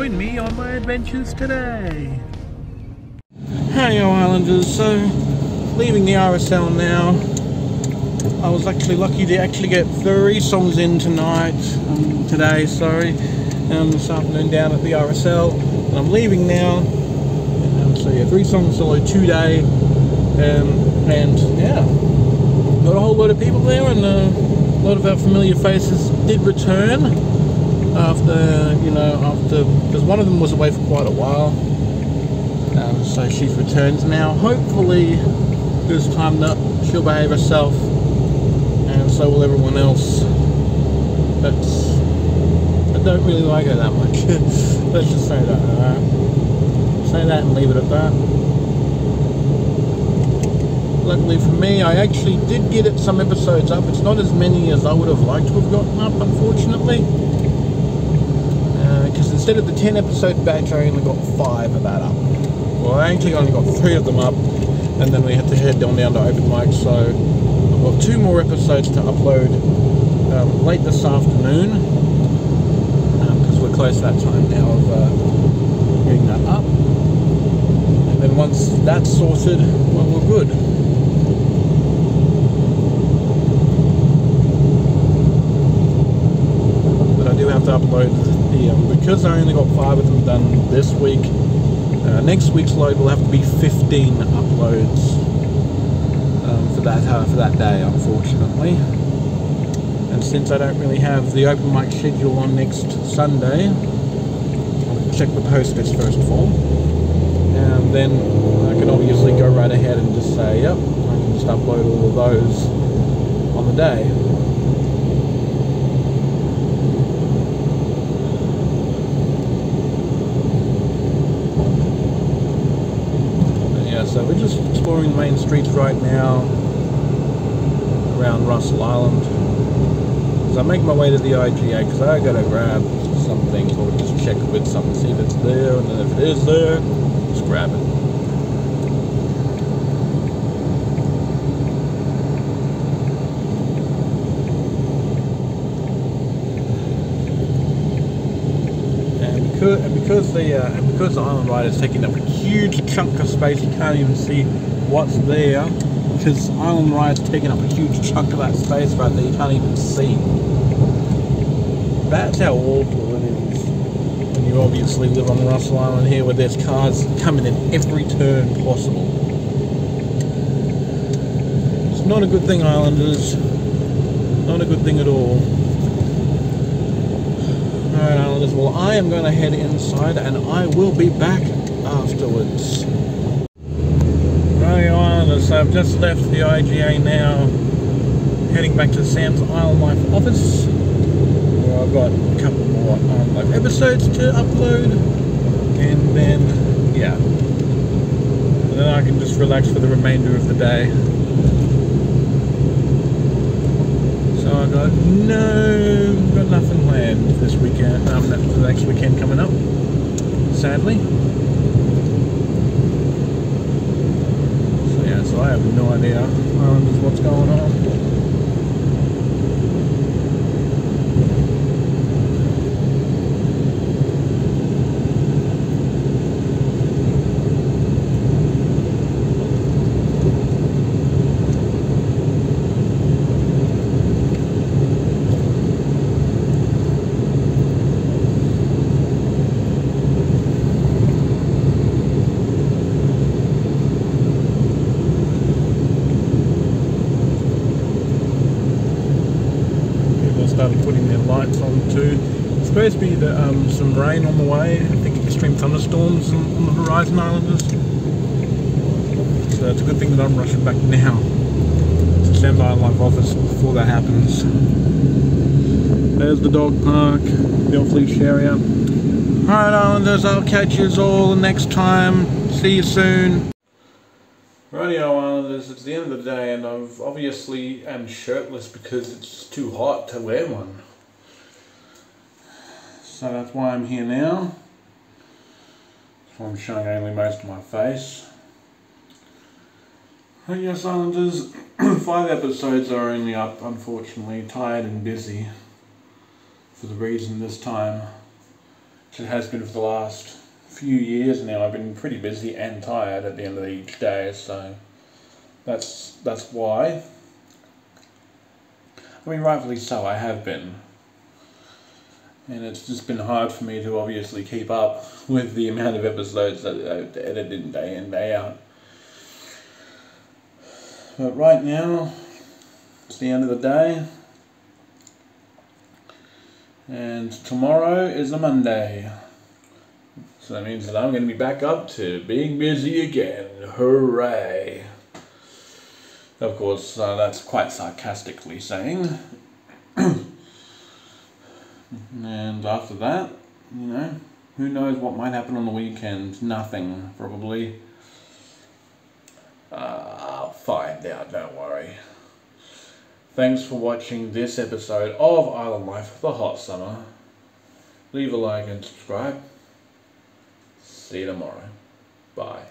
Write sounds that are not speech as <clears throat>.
Join me on my adventures today. Hey, Islanders. So, leaving the RSL now. I was actually lucky to actually get three songs in tonight, um, today, sorry, um, this afternoon down at the RSL. And I'm leaving now. Um, so yeah, three songs solo today. Um, and yeah, got a whole lot of people there and uh, a lot of our familiar faces did return after, you know, after, because one of them was away for quite a while. Um, so she's returned now. Hopefully this time that she'll behave herself and so will everyone else. But I don't really like her that much. <laughs> Let's just say that. Say that and leave it at that. Luckily for me, I actually did get it some episodes up. It's not as many as I would have liked to have gotten up, unfortunately. Instead of the 10 episode batch, I only got 5 of that up. Well, I actually only got 3 of them up, and then we had to head down, down to open mic, so I've got 2 more episodes to upload um, late this afternoon, because um, we're close to that time now of uh, getting that up. And then once that's sorted, well, we're good. But I do have to upload um, because I only got five of them done this week. Uh, next week's load will have to be 15 uploads um, for that uh, for that day, unfortunately. And since I don't really have the open mic schedule on next Sunday, I'll check the posters first of all, and then I can obviously go right ahead and just say, yep, I can just upload all of those on the day. So we're just exploring the main streets right now around Russell Island. As I make my way to the IGA, because I gotta grab some things or just check with something, see if it's there, and then if it is there, just grab it. and because the uh, because the Island Rider is taking up a huge chunk of space, you can't even see what's there. Because Island is taking up a huge chunk of that space right there, you can't even see. That's how awful it is. And you obviously live on Russell Island here, where there's cars coming in every turn possible. It's not a good thing, Islanders. Not a good thing at all. Alright Islanders, well I am going to head inside and I will be back afterwards. Right Islanders, so I've just left the IGA now, heading back to Sam's Island Life office, where I've got a couple more um, Island Life episodes to upload, and then, yeah, and then I can just relax for the remainder of the day. So I got no, got nothing this weekend. Um, the next weekend coming up. Sadly. So yeah, so I have no idea um, what's going on. Supposed to be the, um, some rain on the way. I think extreme thunderstorms on, on the Horizon Islanders. So it's a good thing that I'm rushing back now to Sam's Island Life office before that happens. There's the dog park, the off-leash area. Alright Islanders, I'll catch you all the next time. See you soon. Radio Islanders, it's the end of the day and I've obviously am shirtless because it's too hot to wear one. So that's why I'm here now. So I'm showing only most of my face. And yes, Islanders, <clears throat> five episodes are only up, unfortunately, tired and busy for the reason this time. which it has been for the last few years now. I've been pretty busy and tired at the end of each day, so that's that's why. I mean, rightfully so, I have been. And it's just been hard for me to obviously keep up with the amount of episodes that I've edited day in, day out. But right now, it's the end of the day. And tomorrow is a Monday. So that means that I'm going to be back up to being busy again. Hooray! Of course, uh, that's quite sarcastically saying. <clears throat> and after that, you know, who knows what might happen on the weekend? Nothing, probably. Uh, I'll find out, don't worry. Thanks for watching this episode of Island Life The Hot Summer. Leave a like and subscribe. See you tomorrow. Bye.